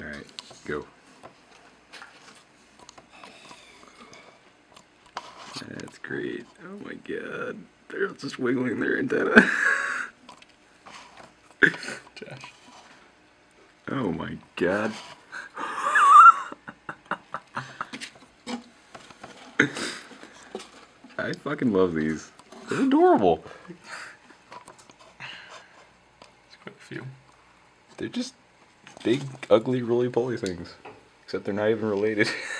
Alright, go. That's great. Oh my god. They're just wiggling their antenna. Josh. Oh my god. I fucking love these. They're adorable. It's quite a few. They're just big, ugly, roly poly things. Except they're not even related.